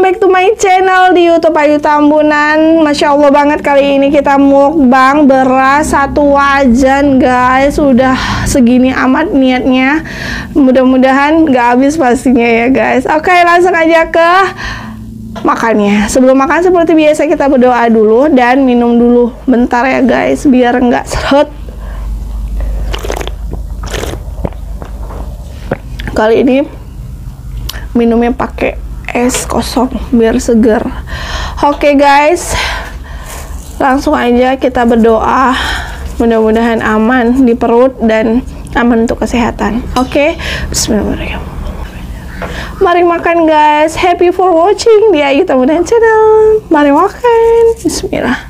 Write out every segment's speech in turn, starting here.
welcome back to my channel di YouTube Ayu Tambunan. Masya Allah banget kali ini kita mukbang beras satu wajan guys. Udah segini amat niatnya. Mudah-mudahan gak habis pastinya ya guys. Oke langsung aja ke makannya. Sebelum makan seperti biasa kita berdoa dulu dan minum dulu bentar ya guys biar nggak seret. Kali ini minumnya pakai es kosong biar seger. Oke okay, guys. Langsung aja kita berdoa. Mudah-mudahan aman di perut dan aman untuk kesehatan. Oke? Okay? Bismillahirrahmanirrahim. Mari makan guys. Happy for watching di Ayu Tamudan Channel. Mari makan. Bismillah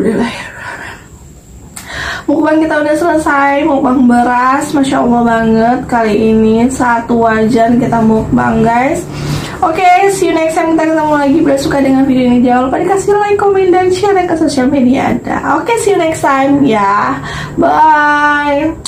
Alhamdulillah Mukbang kita udah selesai, mukbang beras, masya Allah banget kali ini satu wajan kita mukbang guys. Oke, okay, see you next time kita ketemu lagi. Bila suka dengan video ini jangan lupa dikasih like, komen, dan share ke sosial media Anda. Oke, okay, see you next time ya. Bye.